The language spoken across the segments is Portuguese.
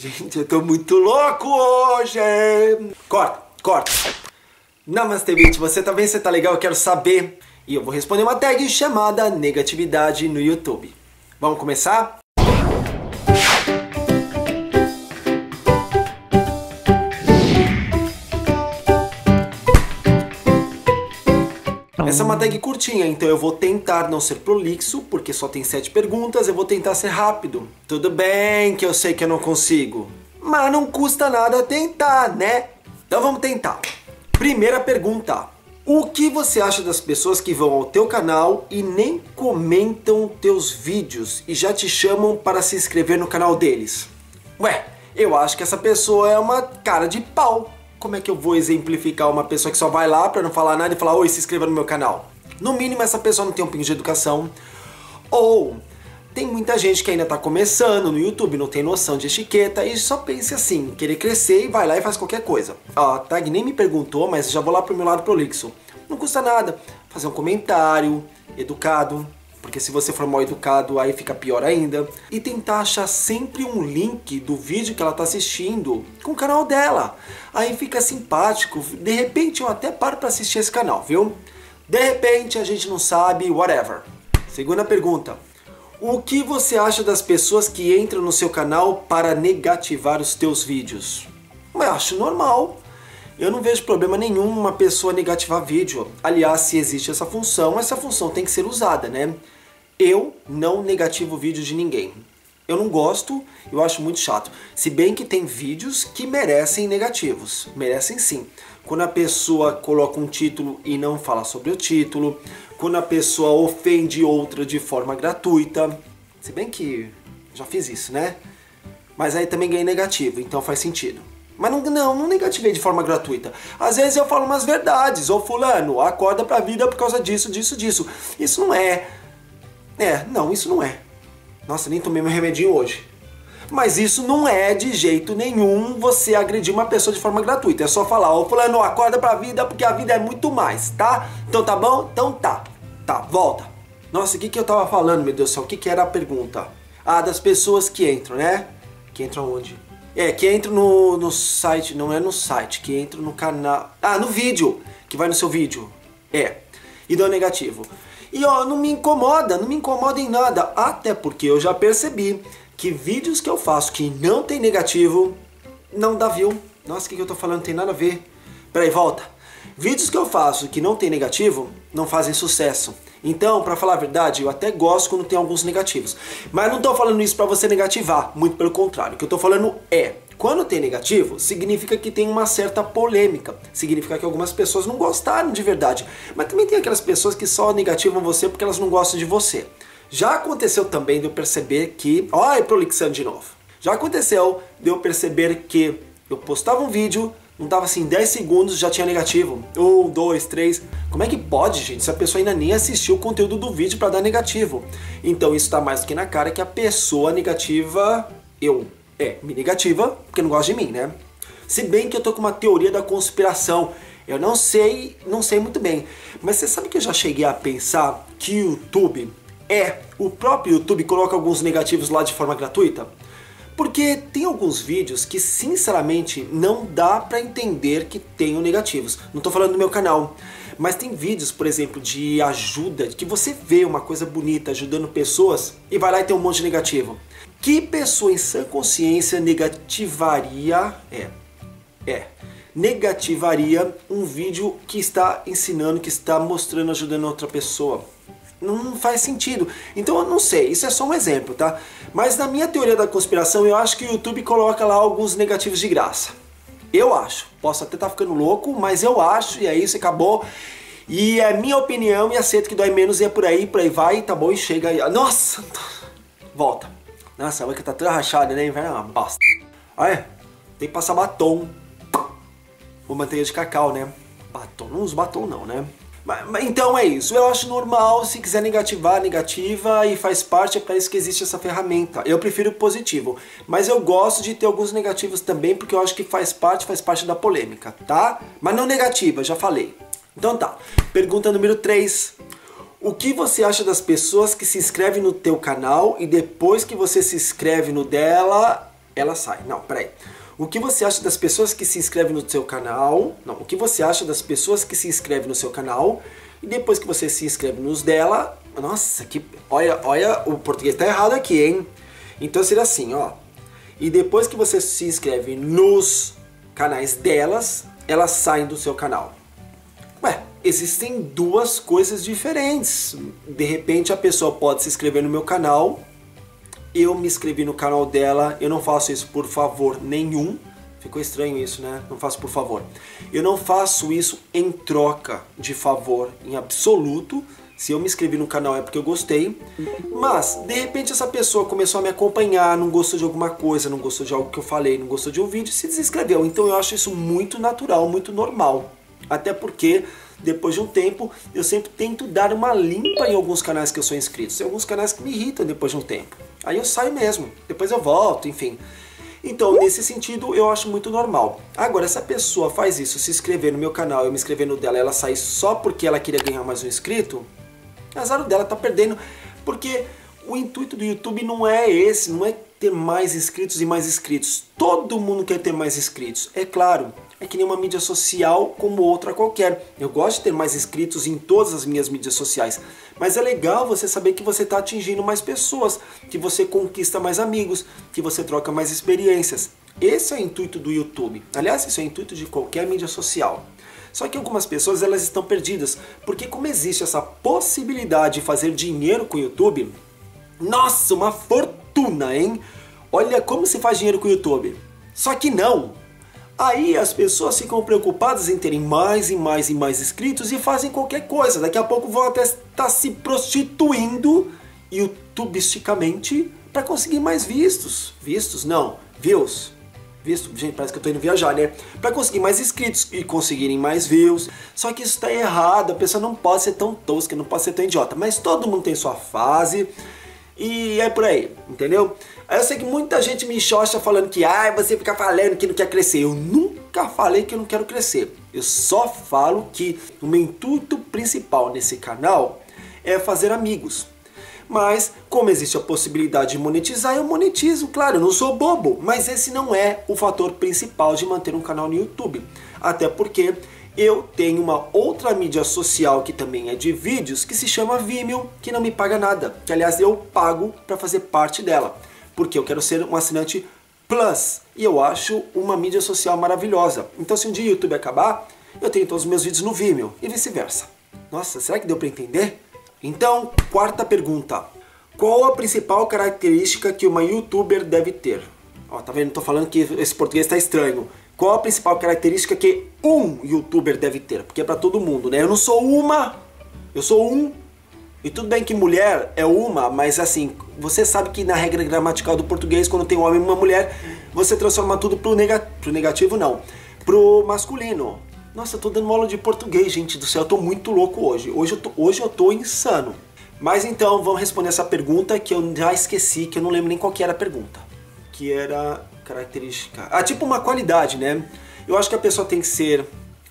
Gente, eu tô muito louco hoje! Corta, corta! Namaste, bitch, você tá bem? Você tá legal? Eu quero saber. E eu vou responder uma tag chamada negatividade no YouTube. Vamos começar? Essa é uma tag curtinha, então eu vou tentar não ser prolixo, porque só tem sete perguntas, eu vou tentar ser rápido. Tudo bem que eu sei que eu não consigo, mas não custa nada tentar, né? Então vamos tentar. Primeira pergunta. O que você acha das pessoas que vão ao teu canal e nem comentam teus vídeos e já te chamam para se inscrever no canal deles? Ué, eu acho que essa pessoa é uma cara de pau como é que eu vou exemplificar uma pessoa que só vai lá para não falar nada e falar oi, se inscreva no meu canal? No mínimo essa pessoa não tem um pingo de educação. Ou tem muita gente que ainda está começando no YouTube, não tem noção de etiqueta e só pensa assim, querer crescer e vai lá e faz qualquer coisa. A Tag nem me perguntou, mas já vou lá pro meu lado prolixo. Não custa nada fazer um comentário educado, porque se você for mal educado, aí fica pior ainda. E tentar achar sempre um link do vídeo que ela está assistindo com o canal dela. Aí fica simpático. De repente eu até paro para assistir esse canal, viu? De repente a gente não sabe, whatever. Segunda pergunta. O que você acha das pessoas que entram no seu canal para negativar os teus vídeos? Eu acho normal. Eu não vejo problema nenhum uma pessoa negativar vídeo. Aliás, se existe essa função, essa função tem que ser usada, né? Eu não negativo vídeo de ninguém. Eu não gosto, eu acho muito chato. Se bem que tem vídeos que merecem negativos. Merecem sim. Quando a pessoa coloca um título e não fala sobre o título, quando a pessoa ofende outra de forma gratuita. Se bem que já fiz isso, né? Mas aí também ganhei negativo, então faz sentido. Mas não, não, não negativei de forma gratuita. Às vezes eu falo umas verdades. Ô fulano, acorda pra vida por causa disso, disso, disso. Isso não é é, não, isso não é. Nossa, nem tomei meu remedinho hoje. Mas isso não é de jeito nenhum você agredir uma pessoa de forma gratuita. É só falar, ô fulano, acorda pra vida porque a vida é muito mais, tá? Então tá bom? Então tá. Tá, volta. Nossa, o que, que eu tava falando, meu Deus do céu? O que, que era a pergunta? Ah, das pessoas que entram, né? Que entram onde? É, que entram no, no site, não é no site, que entram no canal. Ah, no vídeo, que vai no seu vídeo. É. E dão negativo. E ó, não me incomoda, não me incomoda em nada, até porque eu já percebi que vídeos que eu faço que não tem negativo, não dá view. Nossa, o que, que eu tô falando? Não tem nada a ver. Peraí, volta. Vídeos que eu faço que não tem negativo, não fazem sucesso. Então, para falar a verdade, eu até gosto quando tem alguns negativos. Mas não tô falando isso para você negativar, muito pelo contrário. O que eu tô falando é, quando tem negativo, significa que tem uma certa polêmica. Significa que algumas pessoas não gostaram de verdade. Mas também tem aquelas pessoas que só negativam você porque elas não gostam de você. Já aconteceu também de eu perceber que. Olha, prolixando de novo. Já aconteceu de eu perceber que eu postava um vídeo, não dava assim 10 segundos já tinha negativo. Um, dois, três. Como é que pode, gente, se a pessoa ainda nem assistiu o conteúdo do vídeo para dar negativo? Então isso está mais do que na cara que a pessoa negativa, eu é, me negativa, porque não gosta de mim, né? Se bem que eu tô com uma teoria da conspiração. Eu não sei, não sei muito bem. Mas você sabe que eu já cheguei a pensar que o YouTube é, o próprio YouTube coloca alguns negativos lá de forma gratuita? Porque tem alguns vídeos que sinceramente não dá para entender que tenham negativos. Não tô falando do meu canal, mas tem vídeos, por exemplo, de ajuda, que você vê uma coisa bonita ajudando pessoas e vai lá e tem um monte de negativo. Que pessoa em sã consciência negativaria. É. É. Negativaria um vídeo que está ensinando, que está mostrando, ajudando outra pessoa. Não faz sentido. Então eu não sei, isso é só um exemplo, tá? Mas na minha teoria da conspiração, eu acho que o YouTube coloca lá alguns negativos de graça. Eu acho. Posso até estar tá ficando louco, mas eu acho, e é isso, acabou. E é minha opinião e aceito que dói menos e é por aí, por aí vai, tá bom? E chega aí. Nossa! Volta. Nossa, a boca tá toda rachada, né? Inverno é uma bosta. Olha, tem que passar batom. Ou manteiga de cacau, né? Batom, não uso batom não, né? Então é isso, eu acho normal, se quiser negativar, negativa e faz parte, é para isso que existe essa ferramenta. Eu prefiro positivo, mas eu gosto de ter alguns negativos também, porque eu acho que faz parte, faz parte da polêmica, tá? Mas não negativa, já falei. Então tá, pergunta número 3. O que você acha das pessoas que se inscrevem no teu canal e depois que você se inscreve no dela, ela sai. Não, peraí. O que você acha das pessoas que se inscrevem no seu canal? Não, o que você acha das pessoas que se inscrevem no seu canal e depois que você se inscreve nos dela, nossa, que olha, olha, o português tá errado aqui, hein? Então seria assim, ó. E depois que você se inscreve nos canais delas, elas saem do seu canal. Ué, existem duas coisas diferentes. De repente a pessoa pode se inscrever no meu canal eu me inscrevi no canal dela, eu não faço isso por favor nenhum. Ficou estranho isso, né? Não faço por favor. Eu não faço isso em troca de favor em absoluto. Se eu me inscrevi no canal é porque eu gostei. Mas, de repente, essa pessoa começou a me acompanhar, não gostou de alguma coisa, não gostou de algo que eu falei, não gostou de um vídeo, se desinscreveu. Então eu acho isso muito natural, muito normal. Até porque depois de um tempo, eu sempre tento dar uma limpa em alguns canais que eu sou inscrito. Tem alguns canais que me irritam depois de um tempo. Aí eu saio mesmo, depois eu volto, enfim. Então, nesse sentido, eu acho muito normal. Agora, se a pessoa faz isso, se inscrever no meu canal, eu me inscrever no dela, ela sair só porque ela queria ganhar mais um inscrito, azar dela tá perdendo, porque o intuito do YouTube não é esse, não é ter mais inscritos e mais inscritos. Todo mundo quer ter mais inscritos, é claro é que nem uma mídia social como outra qualquer. Eu gosto de ter mais inscritos em todas as minhas mídias sociais, mas é legal você saber que você está atingindo mais pessoas, que você conquista mais amigos, que você troca mais experiências. Esse é o intuito do YouTube. Aliás, esse é o intuito de qualquer mídia social. Só que algumas pessoas elas estão perdidas, porque como existe essa possibilidade de fazer dinheiro com o YouTube, nossa, uma fortuna, hein? Olha como se faz dinheiro com o YouTube. Só que não, Aí as pessoas ficam preocupadas em terem mais e mais e mais inscritos e fazem qualquer coisa. Daqui a pouco vão até estar se prostituindo youtubisticamente para conseguir mais vistos. Vistos? Não, views. Visto, gente, parece que eu tô indo viajar, né? Para conseguir mais inscritos e conseguirem mais views. Só que isso está errado, a pessoa não pode ser tão tosca, não pode ser tão idiota. Mas todo mundo tem sua fase e é por aí, entendeu? Aí eu sei que muita gente me xoxa falando que ah, você fica falando que não quer crescer. Eu nunca falei que eu não quero crescer. Eu só falo que o meu intuito principal nesse canal é fazer amigos. Mas, como existe a possibilidade de monetizar, eu monetizo, claro, eu não sou bobo. Mas esse não é o fator principal de manter um canal no YouTube. Até porque eu tenho uma outra mídia social que também é de vídeos, que se chama Vimeo, que não me paga nada. Que aliás eu pago para fazer parte dela porque eu quero ser um assinante Plus e eu acho uma mídia social maravilhosa. Então se um dia o YouTube acabar, eu tenho todos os meus vídeos no Vimeo e vice-versa. Nossa, será que deu para entender? Então, quarta pergunta. Qual a principal característica que uma youtuber deve ter? Ó, tá vendo? Tô falando que esse português está estranho. Qual a principal característica que um youtuber deve ter? Porque é para todo mundo, né? Eu não sou uma, eu sou um e tudo bem que mulher é uma, mas assim, você sabe que na regra gramatical do português, quando tem um homem e uma mulher, você transforma tudo pro, nega, pro negativo, não, pro masculino. Nossa, eu tô dando uma aula de português, gente do céu, eu tô muito louco hoje. Hoje eu tô, hoje eu tô insano. Mas então, vamos responder essa pergunta que eu já esqueci, que eu não lembro nem qual que era a pergunta. Que era característica... Ah, tipo uma qualidade, né? Eu acho que a pessoa tem que ser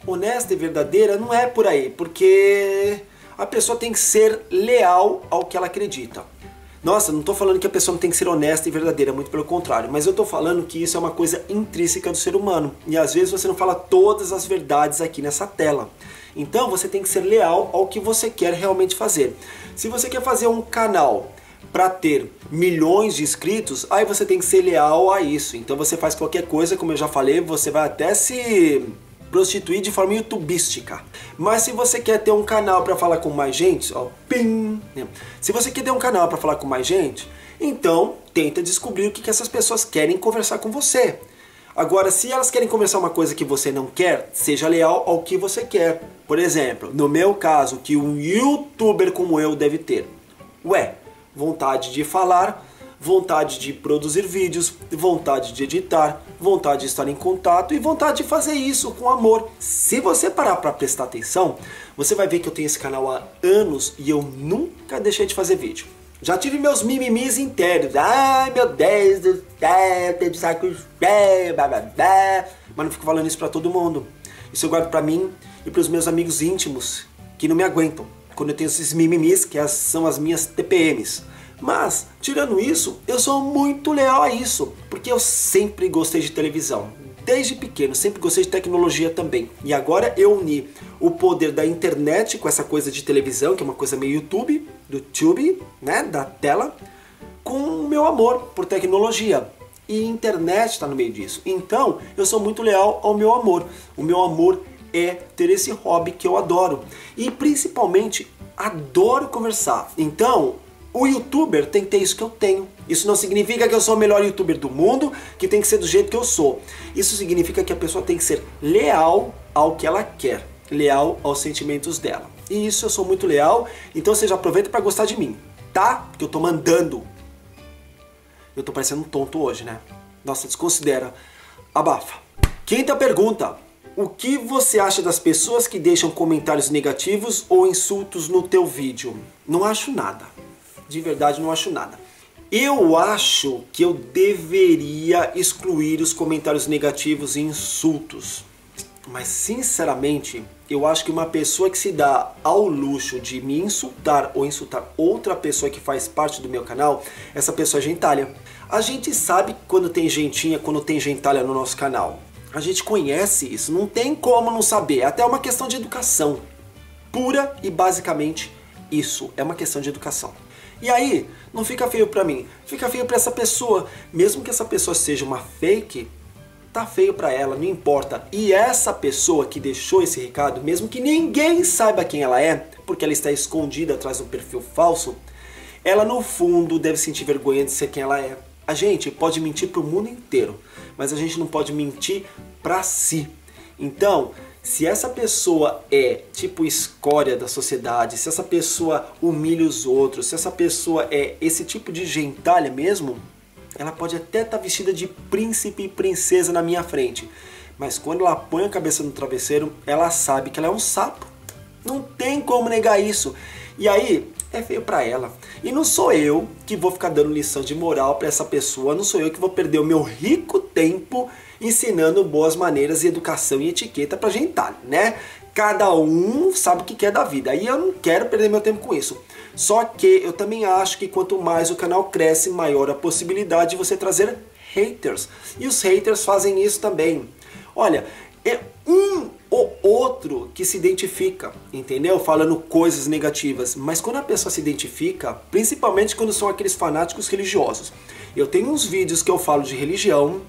honesta e verdadeira, não é por aí, porque a pessoa tem que ser leal ao que ela acredita. Nossa, não estou falando que a pessoa não tem que ser honesta e verdadeira, muito pelo contrário, mas eu estou falando que isso é uma coisa intrínseca do ser humano e às vezes você não fala todas as verdades aqui nessa tela. Então você tem que ser leal ao que você quer realmente fazer. Se você quer fazer um canal para ter milhões de inscritos, aí você tem que ser leal a isso. Então você faz qualquer coisa, como eu já falei, você vai até se prostituir de forma youtubística. Mas se você quer ter um canal para falar com mais gente, ó, pim, né? se você quer ter um canal para falar com mais gente, então tenta descobrir o que, que essas pessoas querem conversar com você. Agora, se elas querem conversar uma coisa que você não quer, seja leal ao que você quer. Por exemplo, no meu caso, que um youtuber como eu deve ter. Ué, vontade de falar, vontade de produzir vídeos, vontade de editar, vontade de estar em contato e vontade de fazer isso com amor. Se você parar para prestar atenção, você vai ver que eu tenho esse canal há anos e eu nunca deixei de fazer vídeo. Já tive meus mimimis internos. Ai meu Deus do céu, tem saco blá, blá, blá. Mas não fico falando isso para todo mundo. Isso eu guardo para mim e para os meus amigos íntimos que não me aguentam. Quando eu tenho esses mimimis, que são as minhas TPMs. Mas, tirando isso, eu sou muito leal a isso, porque eu sempre gostei de televisão. Desde pequeno, sempre gostei de tecnologia também. E agora eu uni o poder da internet com essa coisa de televisão, que é uma coisa meio YouTube, do tube, né, da tela, com o meu amor por tecnologia. E internet está no meio disso. Então, eu sou muito leal ao meu amor. O meu amor é ter esse hobby que eu adoro. E principalmente, adoro conversar. Então, o youtuber tem que ter isso que eu tenho. Isso não significa que eu sou o melhor youtuber do mundo, que tem que ser do jeito que eu sou. Isso significa que a pessoa tem que ser leal ao que ela quer, leal aos sentimentos dela. E isso eu sou muito leal, então já aproveita para gostar de mim, tá? Porque eu tô mandando. Eu tô parecendo um tonto hoje, né? Nossa, desconsidera. Abafa. Quinta pergunta. O que você acha das pessoas que deixam comentários negativos ou insultos no teu vídeo? Não acho nada. De verdade, não acho nada. Eu acho que eu deveria excluir os comentários negativos e insultos. Mas sinceramente, eu acho que uma pessoa que se dá ao luxo de me insultar ou insultar outra pessoa que faz parte do meu canal, essa pessoa é gentalha. A gente sabe quando tem gentinha, quando tem gentalha no nosso canal. A gente conhece isso, não tem como não saber. É até uma questão de educação. Pura e basicamente isso. É uma questão de educação. E aí, não fica feio pra mim, fica feio pra essa pessoa. Mesmo que essa pessoa seja uma fake, tá feio pra ela, não importa. E essa pessoa que deixou esse recado, mesmo que ninguém saiba quem ela é, porque ela está escondida atrás de um perfil falso, ela no fundo deve sentir vergonha de ser quem ela é. A gente pode mentir pro mundo inteiro, mas a gente não pode mentir pra si. Então, se essa pessoa é tipo escória da sociedade, se essa pessoa humilha os outros, se essa pessoa é esse tipo de gentalha mesmo, ela pode até estar tá vestida de príncipe e princesa na minha frente. Mas quando ela põe a cabeça no travesseiro, ela sabe que ela é um sapo. Não tem como negar isso. E aí, é feio para ela. E não sou eu que vou ficar dando lição de moral para essa pessoa, não sou eu que vou perder o meu rico tempo ensinando boas maneiras e educação e etiqueta pra gentalha, né? Cada um sabe o que quer da vida. Aí eu não quero perder meu tempo com isso. Só que eu também acho que quanto mais o canal cresce, maior a possibilidade de você trazer haters. E os haters fazem isso também. Olha, é um ou outro que se identifica, entendeu? Falando coisas negativas. Mas quando a pessoa se identifica, principalmente quando são aqueles fanáticos religiosos. Eu tenho uns vídeos que eu falo de religião,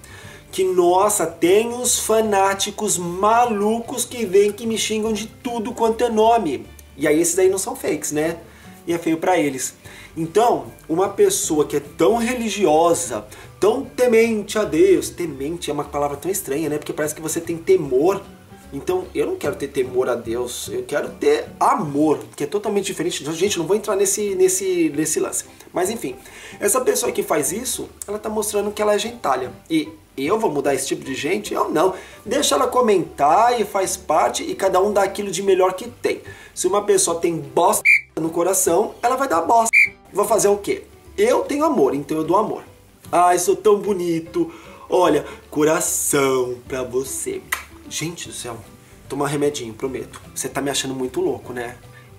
que, nossa, tem uns fanáticos malucos que vêm que me xingam de tudo quanto é nome. E aí esses aí não são fakes, né? E é feio para eles. Então, uma pessoa que é tão religiosa, tão temente a Deus, temente é uma palavra tão estranha, né? Porque parece que você tem temor. Então, eu não quero ter temor a Deus, eu quero ter amor, que é totalmente diferente. Gente, não vou entrar nesse, nesse, nesse lance. Mas enfim, essa pessoa que faz isso, ela tá mostrando que ela é gentalha. E eu vou mudar esse tipo de gente? Eu não. Deixa ela comentar e faz parte e cada um dá aquilo de melhor que tem. Se uma pessoa tem bosta no coração, ela vai dar bosta. Vou fazer o quê? Eu tenho amor, então eu dou amor. Ai, sou tão bonito. Olha, coração pra você. Gente do céu, tomar remedinho, prometo. Você tá me achando muito louco, né?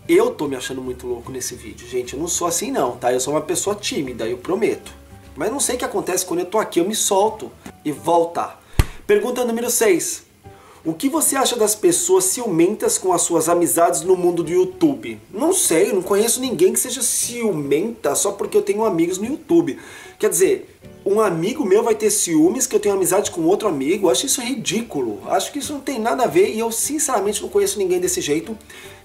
Eu tô me achando muito louco nesse vídeo. Gente, eu não sou assim não, tá? Eu sou uma pessoa tímida, eu prometo. Mas não sei o que acontece quando eu tô aqui, eu me solto e volta. Pergunta número 6. O que você acha das pessoas ciumentas com as suas amizades no mundo do YouTube? Não sei, não conheço ninguém que seja ciumenta só porque eu tenho amigos no YouTube. Quer dizer, um amigo meu vai ter ciúmes que eu tenho amizade com outro amigo. Acho isso ridículo. Acho que isso não tem nada a ver e eu sinceramente não conheço ninguém desse jeito.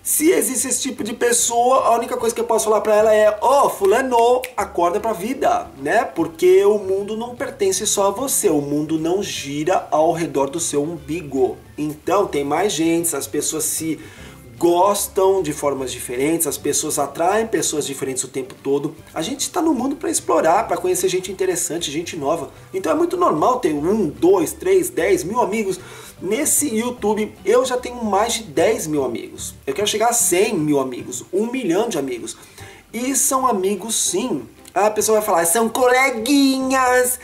Se existe esse tipo de pessoa, a única coisa que eu posso falar para ela é: "Ó, oh, fulano, acorda pra vida", né? Porque o mundo não pertence só a você, o mundo não gira ao redor do seu umbigo. Então, tem mais gente, as pessoas se gostam de formas diferentes, as pessoas atraem pessoas diferentes o tempo todo. A gente está no mundo para explorar, para conhecer gente interessante, gente nova. Então é muito normal ter um, dois, três, dez mil amigos. Nesse YouTube eu já tenho mais de 10 mil amigos. Eu quero chegar a 100 mil amigos, um milhão de amigos. E são amigos sim. A pessoa vai falar, são coleguinhas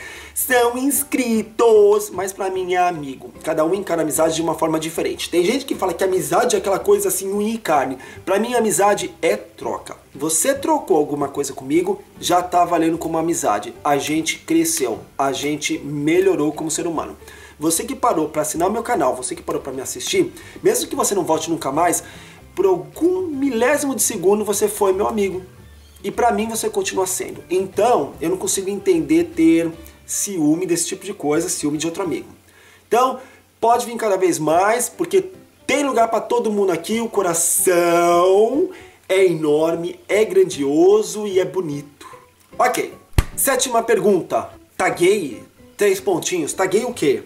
são inscritos, mas para mim é amigo. Cada um encara a amizade de uma forma diferente. Tem gente que fala que amizade é aquela coisa assim, unha e carne. Para mim, amizade é troca. Você trocou alguma coisa comigo, já tá valendo como amizade. A gente cresceu, a gente melhorou como ser humano. Você que parou para assinar o meu canal, você que parou para me assistir, mesmo que você não volte nunca mais, por algum milésimo de segundo você foi meu amigo. E para mim você continua sendo. Então, eu não consigo entender ter ciúme desse tipo de coisa, ciúme de outro amigo. Então, pode vir cada vez mais, porque tem lugar para todo mundo aqui, o coração é enorme, é grandioso e é bonito. Ok, sétima pergunta. Gay? Três pontinhos. Gay o quê?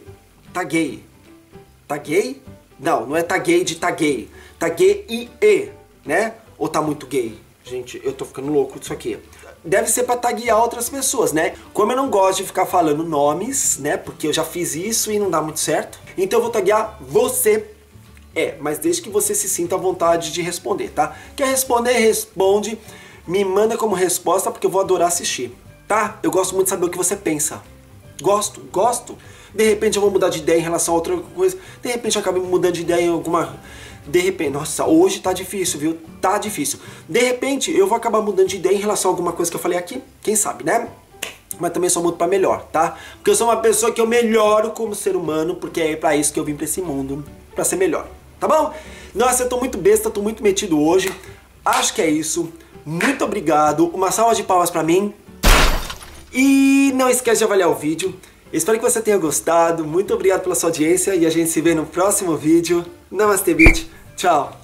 Tá gay? Não, não é gay de gay e e, né? Ou tá muito gay? Gente, eu tô ficando louco disso aqui. Deve ser para taguear outras pessoas, né? Como eu não gosto de ficar falando nomes, né? Porque eu já fiz isso e não dá muito certo. Então eu vou taguear você. É, mas desde que você se sinta à vontade de responder, tá? Quer responder, responde. Me manda como resposta porque eu vou adorar assistir, tá? Eu gosto muito de saber o que você pensa. Gosto, gosto. De repente eu vou mudar de ideia em relação a outra coisa. De repente eu acabo mudando de ideia em alguma de repente, nossa, hoje tá difícil, viu? Tá difícil. De repente, eu vou acabar mudando de ideia em relação a alguma coisa que eu falei aqui, quem sabe, né? Mas também sou muito para melhor, tá? Porque eu sou uma pessoa que eu melhoro como ser humano, porque é para isso que eu vim para esse mundo, para ser melhor, tá bom? Nossa, eu tô muito besta, tô muito metido hoje. Acho que é isso. Muito obrigado. Uma salva de palmas para mim. E não esquece de avaliar o vídeo. Espero que você tenha gostado. Muito obrigado pela sua audiência e a gente se vê no próximo vídeo. Namaste, bitch. Tchau.